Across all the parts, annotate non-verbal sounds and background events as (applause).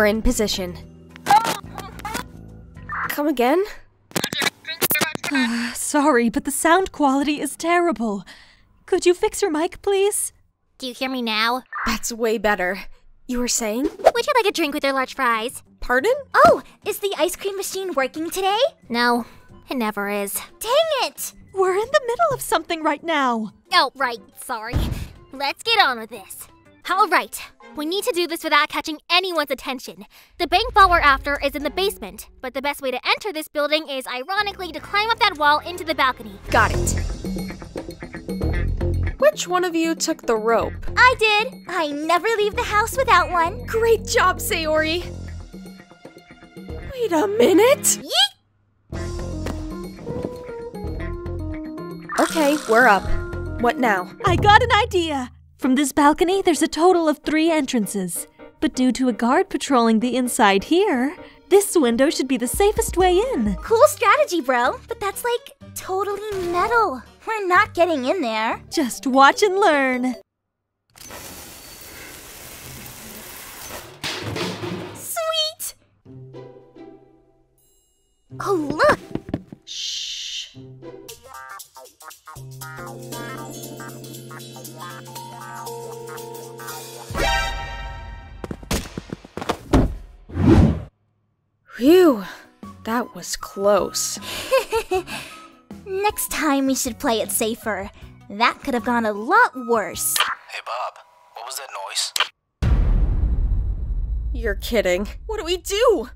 we're in position. Come again? Ah, sorry, but the sound quality is terrible. Could you fix your mic, please? Do you hear me now? That's way better. You were saying? Would you like a drink with your large fries? Pardon? Oh, is the ice cream machine working today? No, it never is. Dang it! We're in the middle of something right now. Oh, right, sorry. Let's get on with this. All right, we need to do this without catching anyone's attention. The bank vault we're after is in the basement, but the best way to enter this building is ironically to climb up that wall into the balcony. Got it. Which one of you took the rope? I did. I never leave the house without one. Great job, Sayori. Wait a minute. Okay, we're up. What now? I got an idea. From this balcony, there's a total of three entrances. But due to a guard patrolling the inside here, this window should be the safest way in. Cool strategy, bro. But that's like totally metal. We're not getting in there. Just watch and learn. Sweet! Oh, look! Shh. Phew, that was close. (laughs) Next time we should play it safer. That could have gone a lot worse. Hey, Bob, what was that noise? You're kidding. What do we do?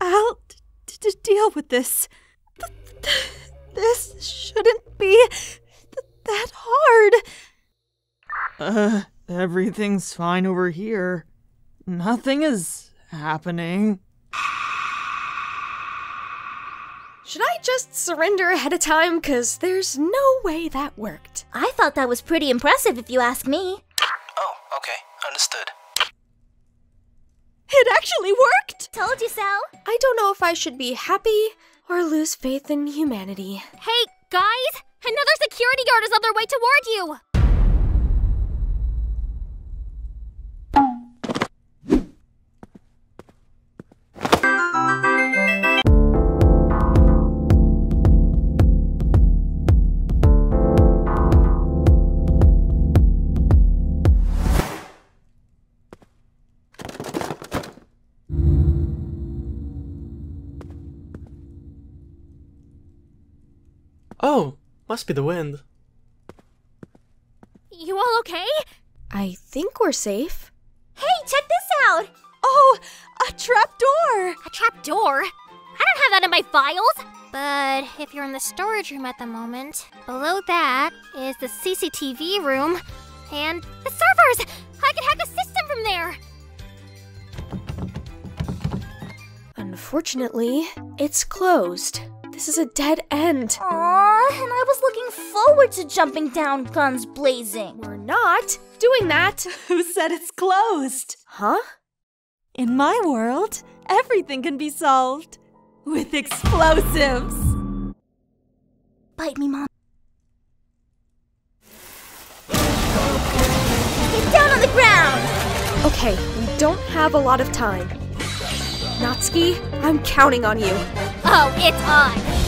I'll d- d- deal with this. Th- th- This shouldn't be th- that hard. Uh, everything's fine over here. Nothing is happening. Should I just surrender ahead of time? Because there's no way that worked. I thought that was pretty impressive if you ask me. Oh, okay, understood. It actually worked! Told you so. I don't know if I should be happy or lose faith in humanity. Hey, guys! Another security guard is on their way toward you! Oh, must be the wind. You all okay? I think we're safe. Hey, check this out! Oh, a trap door! A trap door? I don't have that in my files! But if you're in the storage room at the moment, below that is the CCTV room and the servers! I could hack a system from there! Unfortunately, it's closed. This is a dead end. Aww, and I was looking forward to jumping down guns blazing. We're not doing that. (laughs) Who said it's closed? Huh? In my world, everything can be solved with explosives. Bite me, Mom. Get down on the ground! Okay, we don't have a lot of time. Natsuki, I'm counting on you. Oh, it's on!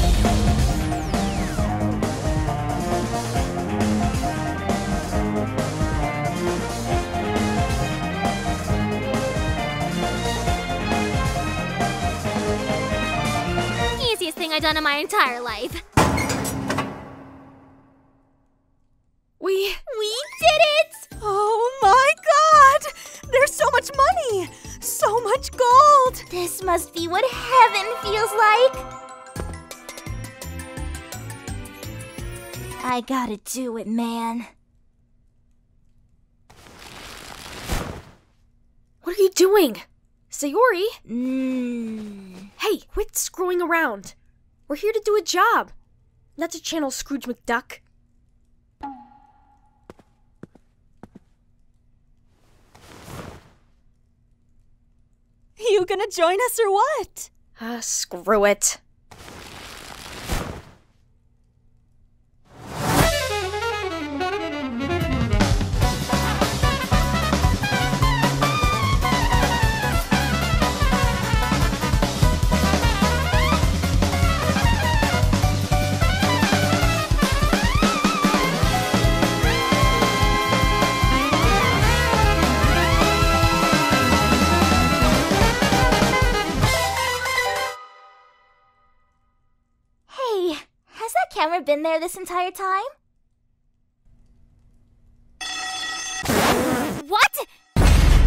Easiest thing done in my entire life. We. We did it! Oh my god! There's so much money! So much gold! This must be what heaven feels like. I gotta do it, man. What are you doing? Sayori? Mmm. Hey, quit screwing around. We're here to do a job, not to channel Scrooge McDuck. You gonna join us or what? Ah, screw it. Camera been there this entire time? What?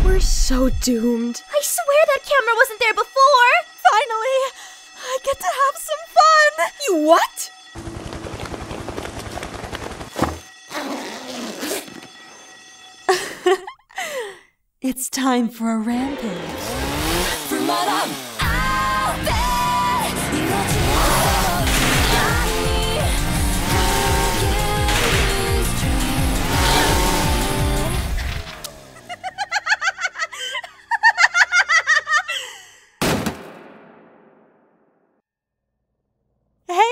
We're so doomed. I swear that camera wasn't there before! Finally, I get to have some fun! You what? (laughs) It's time for a rampage.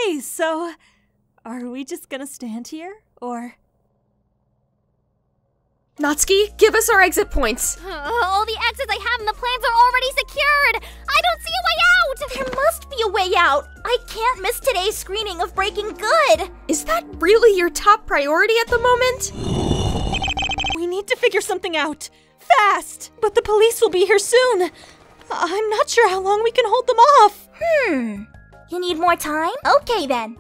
Hey, so are we just gonna stand here? Or. Natsuki, give us our exit points. all the exits I have in the plans are already secured. I don't see a way out. There must be a way out! I can't miss today's screening of Breaking Good! Is that really your top priority at the moment? We need to figure something out. Fast! But the police will be here soon. I'm not sure how long we can hold them off. Hmm. You need more time? Okay then.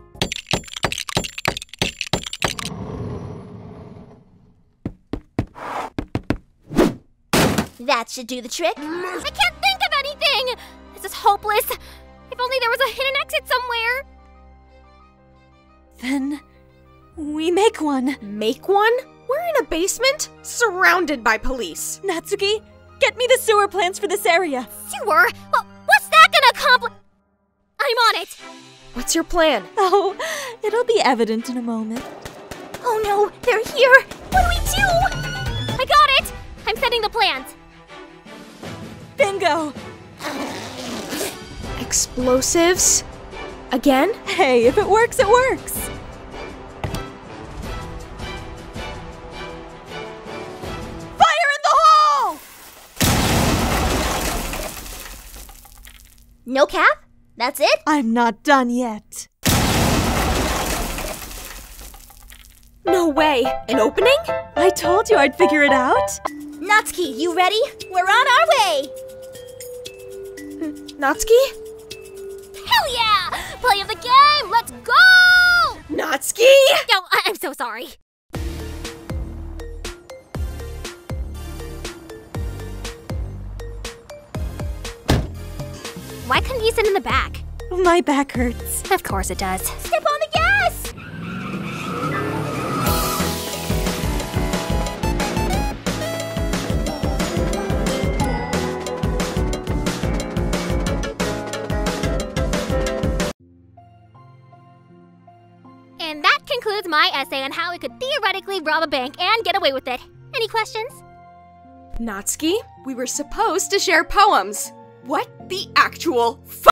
That should do the trick. I can't think of anything. This is hopeless. If only there was a hidden exit somewhere. Then we make one. Make one? We're in a basement, surrounded by police. Natsuki, get me the sewer plans for this area. Sewer? Well, what's that gonna accomplish? I'm on it. What's your plan? Oh, it'll be evident in a moment. Oh no, they're here! What do we do? I got it. I'm setting the plans. Bingo! Explosives? Again? Hey, if it works, it works. Fire in the hole! No cap? That's it? I'm not done yet. No way. An opening? I told you I'd figure it out. Natsuki, you ready? We're on our way! (laughs) Natsuki? Hell yeah! Play of the game. Let's go. Natsuki! Yo, I- (laughs) I'm so sorry. Couldn't sit in the back? My back hurts. Of course it does. Step on the gas! And that concludes my essay on how we could theoretically rob a bank and get away with it. Any questions? Natsuki, we were supposed to share poems. What the actual?